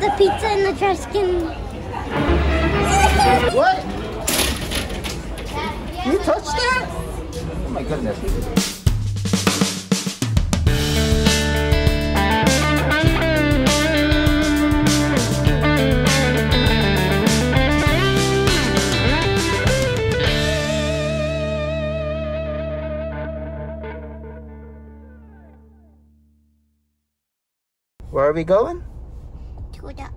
the pizza in the trash can. What? You touched that? Oh my goodness. Where are we going? To the arcade.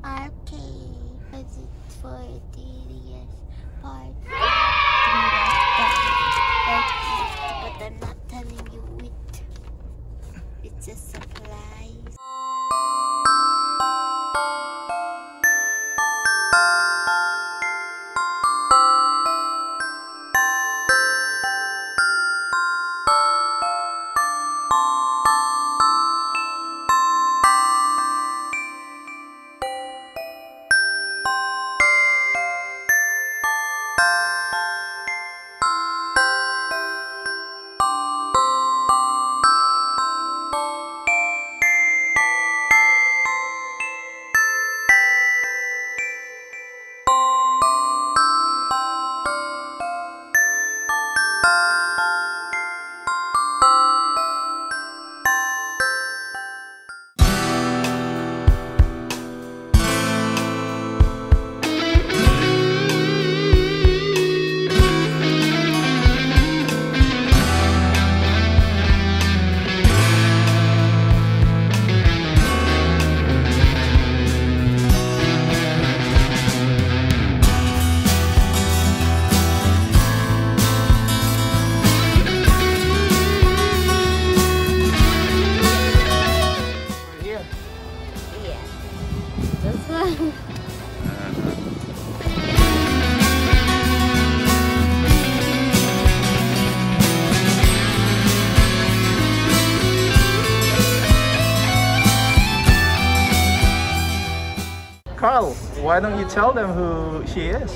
Why don't you tell them who she is?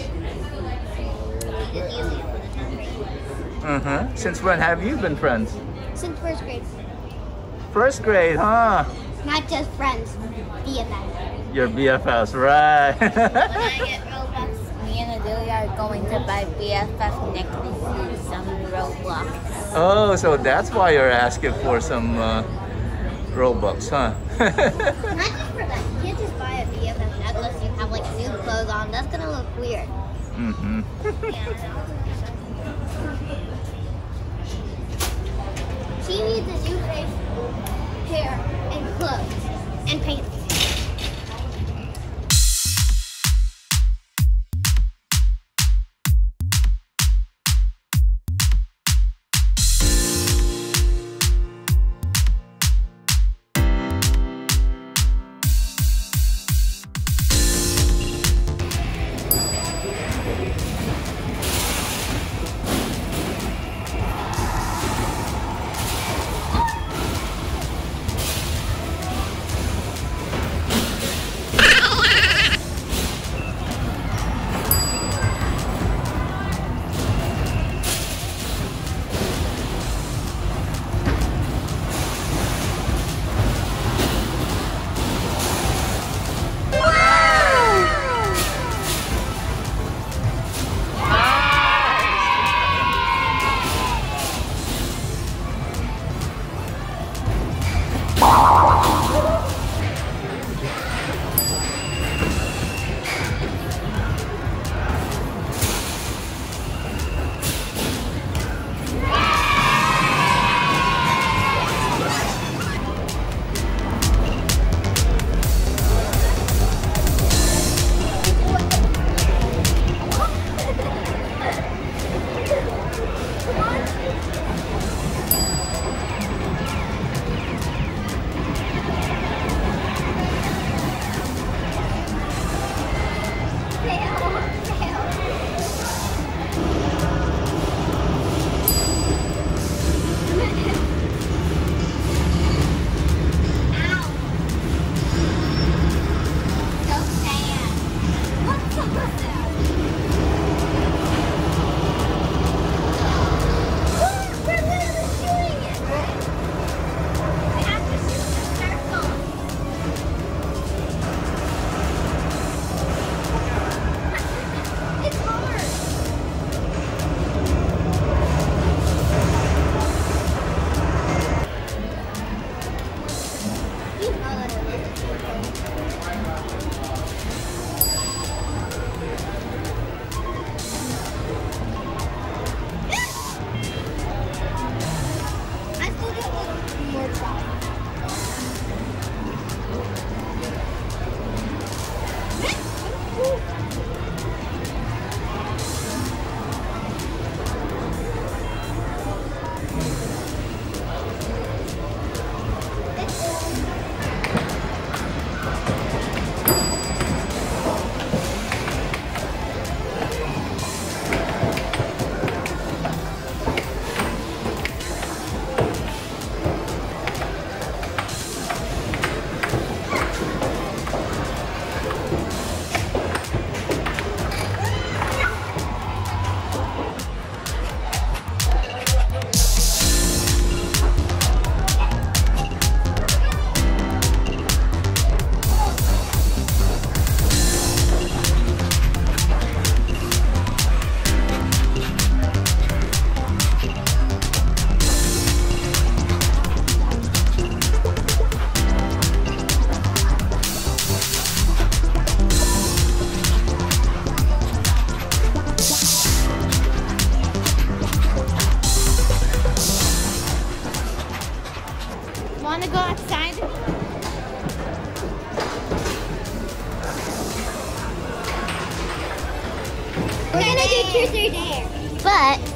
Uh-huh. Since when have you been friends? Since first grade. First grade, huh? Not just friends. BFF. Your BFFs, right? When I get Robux, Me and Adelia are going to buy BFF necklaces on Roblox. oh, so that's why you're asking for some uh, Robux, huh? Not just for that. You can't just buy a BFF necklace. You have like new That's gonna look weird. mm-hmm. She needs a new face, hair, and clothes, and pants.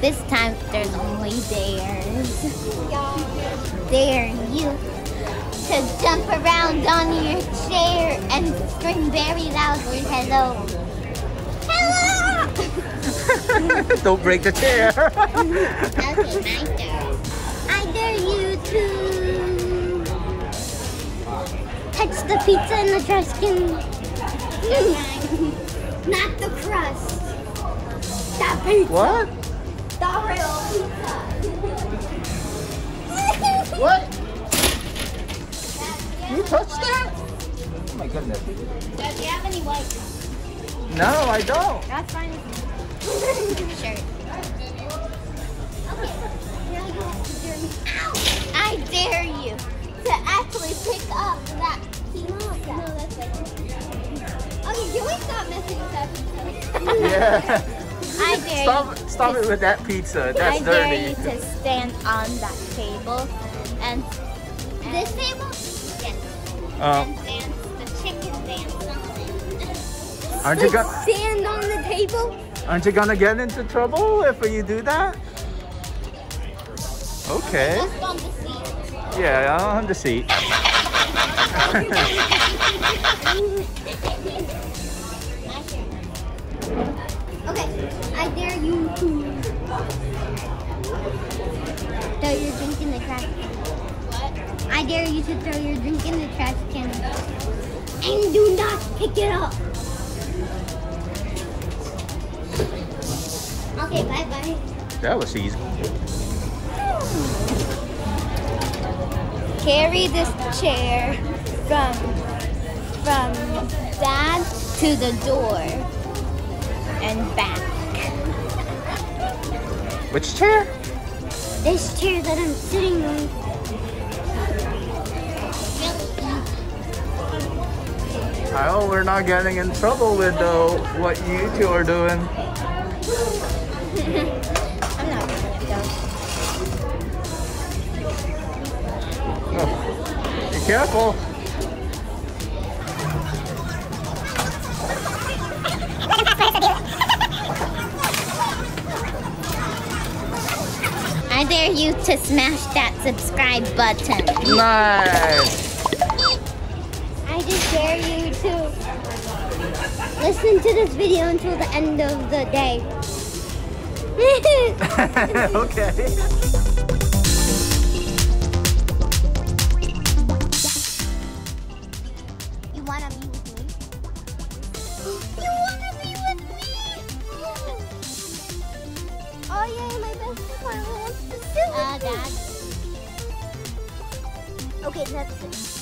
This time there's only dares. Dare you to jump around on your chair and scream very loudly, hello. Hello! Don't break the chair. Okay, my turn. I dare you to touch the pizza in the trash can. Not the crust. The pizza. what? The real pizza. What? You touched that? Oh my goodness. Do you have any white? No, I don't. That's fine. sure. I dare you to actually pick up that pizza. No, that's better. Okay, can we stop messing with that pizza? Yeah. I dare Stop, stop it with that pizza. That's I dare you dirty. to stand on that table and, This table? Yes. Um, and dance the chicken dance on it. aren't you gonna Stand on the table? aren't you gonna get into trouble if you do that? Okay. Just on the seat. Yeah, on the seat. Okay, I dare you to throw your drink in the trash can. What? I dare you to throw your drink in the trash can. And do not pick it up. Okay, bye bye. That was easy. Carry this chair from from dad to the door and back. Which chair? This chair that I'm sitting on. Hope we're not getting in trouble with uh, what you two are doing. I'm not gonna go. Oh, be careful. You to smash that subscribe button. Nice. I just dare you to listen to this video until the end of the day. okay. Dad. Okay, that's it.